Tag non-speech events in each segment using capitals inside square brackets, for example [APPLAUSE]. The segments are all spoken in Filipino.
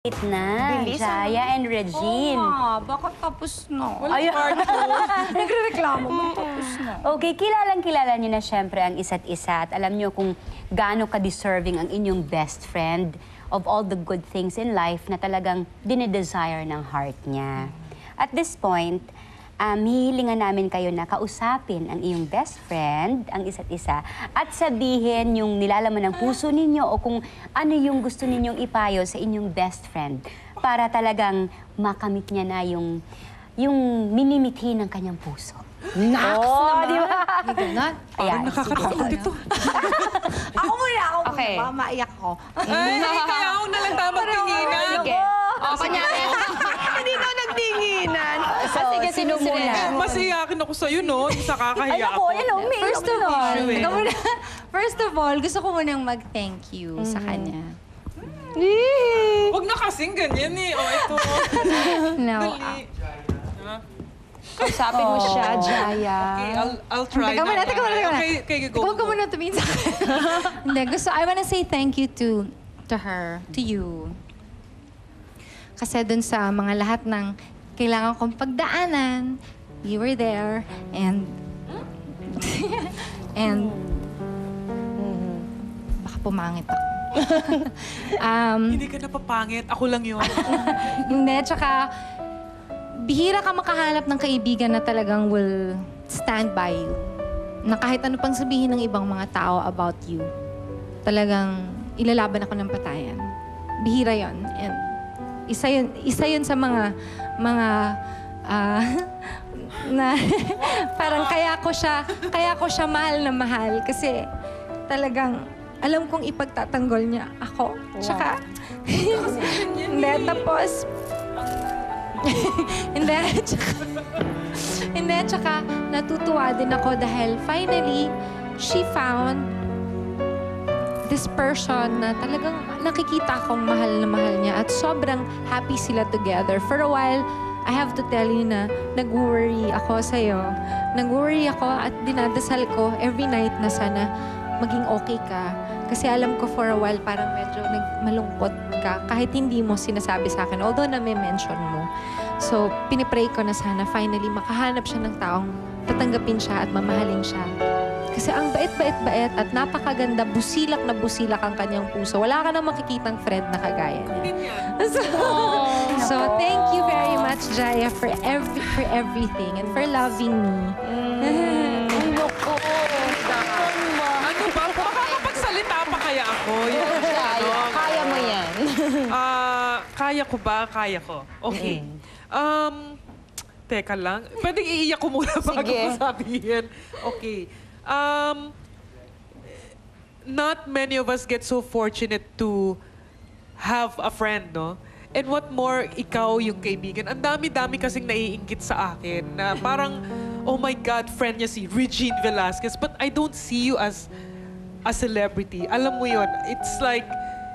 Wait na, Bilis, Jaya and Oo Regine. nga, bakit tapos na? Ayun. [LAUGHS] Nagre-reklamo mo, [LAUGHS] tapos na. Okay, kilalang kilala niyo na syempre ang isa't isa at alam niyo kung gaano ka-deserving ang inyong best friend of all the good things in life na talagang dinedesire ng heart niya. At this point, um, hihilingan namin kayo na kausapin ang iyong best friend, ang isa't isa, at sabihin yung nilalaman ng puso ninyo o kung ano yung gusto ninyong ipayo sa inyong best friend para talagang makamit niya na yung, yung minimithi ng kanyang puso. Nax Oh, di ba? Ganon. Ayan. Nakakatakot ito. Ako muna, ako Okay. Baka maiyak ko. Ay, kaya ako na lang tama tinginan. Sige. O, kanyari. [LAUGHS] Hindi na nagtinginan. So, sige, sino muna? sila? Mas iyakin ako sa'yo, no? Yung sa Ay, kakahiya ako, ako. yan o, may First of all, eh. [LAUGHS] first of all, gusto ko munang mag-thank you sa kanya. Huwag na kasing ganyan eh. O, ito. [LAUGHS] No. Dali. Ha? Kausapin mo siya, Jaya. Okay, I'll, I'll try Teka muna, teka muna, teka muna. Okay, okay, go. Huwag ka go. muna tumingin sa akin. Hindi, gusto, I wanna say thank you to to her, to you. Kasi dun sa mga lahat ng kailangan kong pagdaanan, you were there, and... [LAUGHS] and... Baka pumangit ako. [LAUGHS] um, Hindi ka napapangit. Ako lang yun. [LAUGHS] hindi, tsaka bihira ka makahanap ng kaibigan na talagang will stand by you. Na kahit ano pang sabihin ng ibang mga tao about you, talagang ilalaban ako ng patayan. Bihira yon And isa yun, isa yun sa mga, mga, ah, [LAUGHS] na parang kaya ko siya, kaya ko siya mahal na mahal. Kasi talagang alam kong ipagtatanggol niya ako. Tsaka, [LAUGHS] hindi, tapos, [LAUGHS] hindi, tsaka, hindi, tsaka natutuwa din ako dahil finally, she found this person na talagang nakikita akong mahal na mahal niya at sobrang happy sila together. For a while, I have to tell you na nag-worry ako sa'yo. Nag-worry ako at dinadasal ko every night na sana maging okay ka. Kasi alam ko for a while parang medyo nagmalungkot ka kahit hindi mo sinasabi sa akin. Although na may mention mo. So, pinipray ko na sana finally makahanap siya ng taong tatanggapin siya at mamahalin siya. Kasi ang bait-bait-bait at napakaganda, busilak na busilak ang kanyang puso. Wala ka na makikitang friend na kagaya niya. [LAUGHS] So, so thank you very much, Jaya, for every for everything and for loving me. [LAUGHS] Ano ba? Makakapagsalita pa kaya ako? Jaya, tanong. kaya mo yan. [LAUGHS] Ah, kaya ko ba? Kaya ko. Okay. Um, teka lang. Pwedeng iiyak ko muna bago Sige. ko sabihin. Okay. Um, not many of us get so fortunate to have a friend, no? And what more, ikaw yung kaibigan. Ang dami-dami kasing naiingit sa akin na parang, oh my God, friend niya si Regine Velasquez. But I don't see you as a celebrity. Alam mo yon it's like,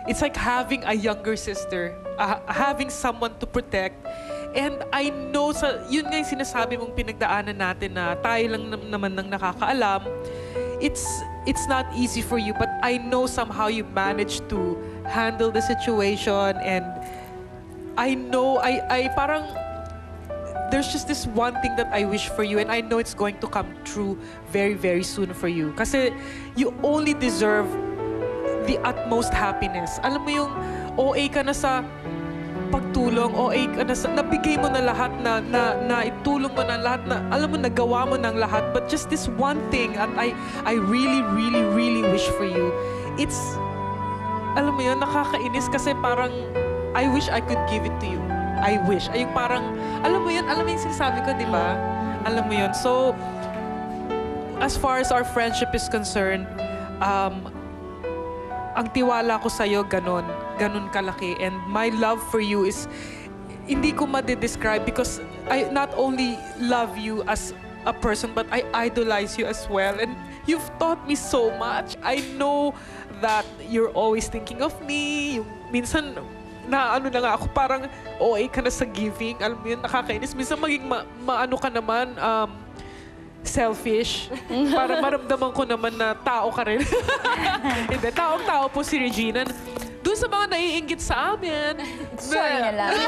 it's like having a younger sister, uh, having someone to protect. And I know, sa, yun nga yung sinasabi mong pinagdaanan natin na tayo lang nam- naman nang nakakaalam. It's, it's not easy for you, but I know somehow you managed to handle the situation and I know, I, I parang, there's just this one thing that I wish for you and I know it's going to come true very, very soon for you. Kasi you only deserve the utmost happiness. Alam mo yung OA ka na sa pagtulong, OA ka na sa, nabigay mo na lahat na, na, na itulong mo na lahat na, alam mo, nagawa mo ng lahat. But just this one thing, at I, I really, really, really wish for you. It's, alam mo yun, nakakainis kasi parang, I wish I could give it to you. I wish. Ay, parang, alam mo yun, alam mo yung sinasabi ko, di ba? Alam mo yun. So, as far as our friendship is concerned, um, ang tiwala ko sa'yo, ganun. Ganun kalaki. And my love for you is, hindi ko ma-describe because I not only love you as a person, but I idolize you as well. And you've taught me so much. I know that you're always thinking of me. Yung, minsan, na ano na nga ako, parang OA ka na sa giving. Alam mo yun, nakakainis. Minsan maging ma- maano ka naman, um, selfish. [LAUGHS] para maramdaman ko naman na tao ka rin. [LAUGHS] Hindi, taong-tao po si Regina. Doon sa mga naiingit sa amin. Sorry na lang. [LAUGHS]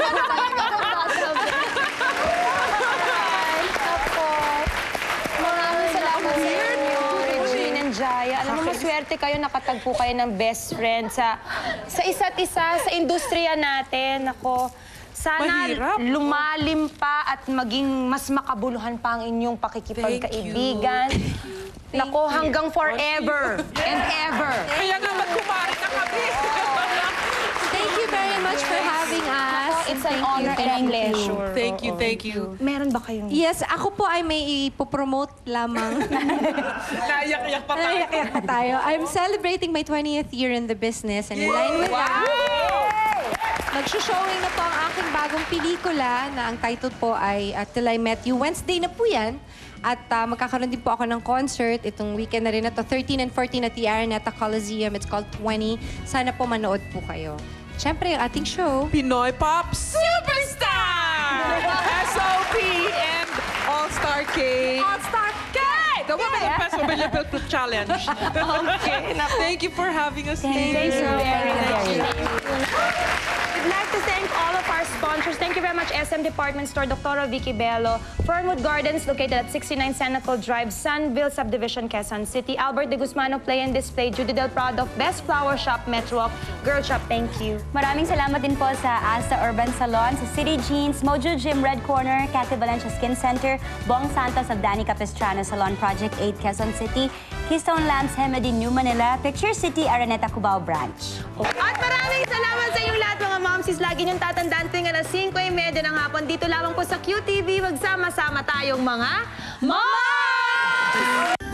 Maraming salamat sa inyo, Regine and Jaya. Alam mo, maswerte kayo nakatagpo kayo ng best friend sa sa isa't isa, sa industriya natin. Ako, sana Mahirap. lumalim pa at maging mas makabuluhan pa ang inyong pakikipagkaibigan. Nako, hanggang forever and ever. [LAUGHS] Kaya nga magkumain na kami. [LAUGHS] Thank you very much for having us. It's an honor and a Thank you. pleasure. Thank you, thank you. Meron ba kayong... Yes, ako po ay may ipopromote lamang. [LAUGHS] Naiyak-iyak pa tayo. Naiyak pa tayo. I'm celebrating my 20th year in the business and in line with that, Magsushowing na po ang aking bagong pelikula na ang title po ay uh, Till I Met You. Wednesday na po yan. At uh, magkakaroon din po ako ng concert itong weekend na rin na to, 13 and 14 at the Araneta Coliseum. It's called 20. Sana po manood po kayo. Siyempre, yung ating show. Pinoy Pop Superstar! SOP and All-Star K. All-Star K! The Women of Peso Billion Challenge. [LAUGHS] okay. [LAUGHS] Thank you for having us Thank here. you very, very We'd like to thank all of our sponsors. Thank you very much, SM Department Store, Dr. Vicky Bello, Fernwood Gardens, located at 69 Senecal Drive, Sunville Subdivision, Quezon City, Albert de Guzmano Play and Display, Judy Del Prado, Best Flower Shop, Metro Girl Shop, thank you. Maraming salamat din po sa Asta Urban Salon, sa City Jeans, Mojo Gym Red Corner, Cathy Valencia Skin Center, Bong Santos of Danny Capistrano Salon Project 8, Quezon City, Keystone Lamps, Hemedy, New Manila, Picture City, Araneta, Cubao Branch. At maraming salamat sa inyong lahat, mga momsies. Lagi niyong tatandaan tuwing alas 5.30 ng hapon. Dito lamang po sa QTV, magsama-sama tayong mga mom!